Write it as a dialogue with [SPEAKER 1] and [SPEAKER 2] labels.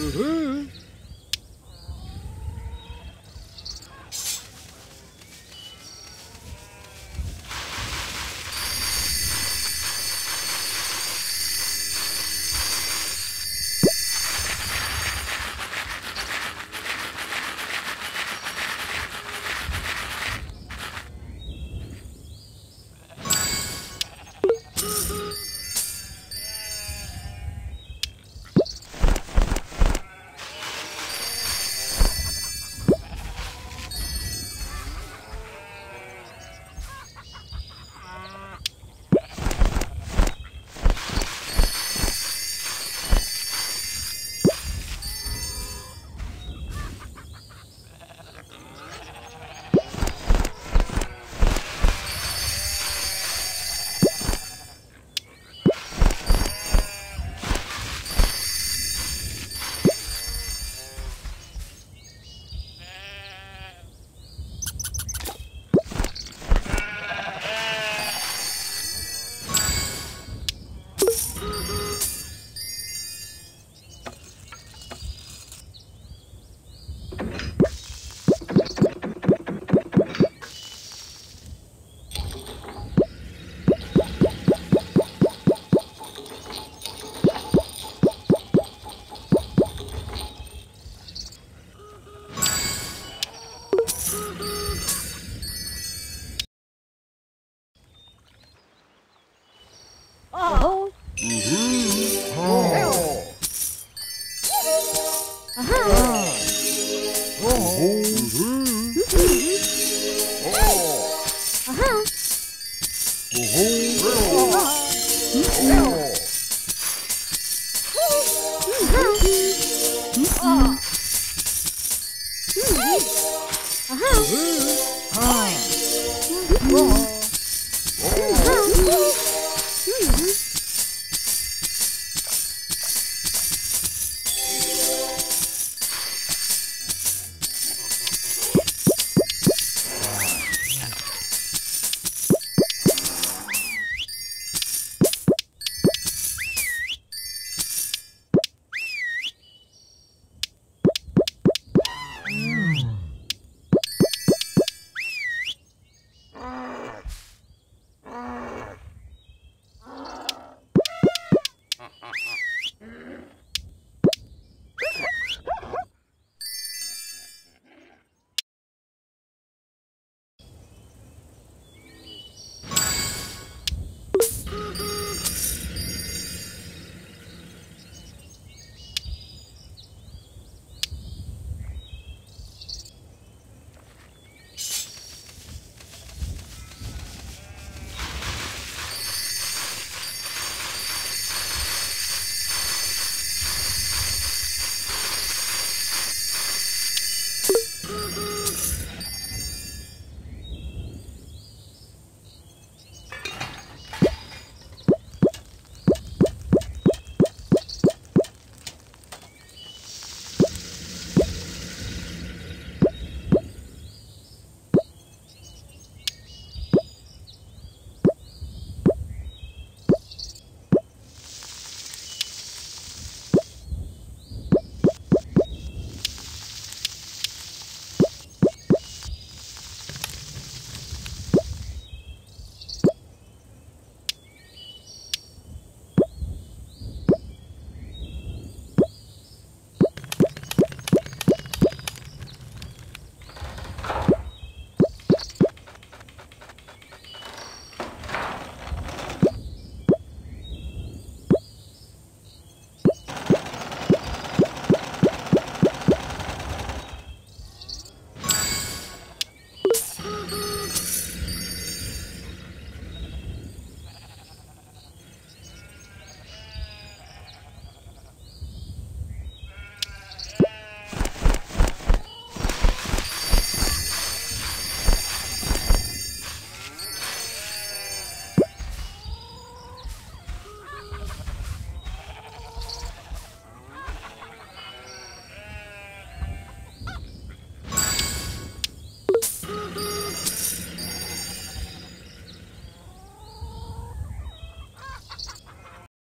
[SPEAKER 1] Oh.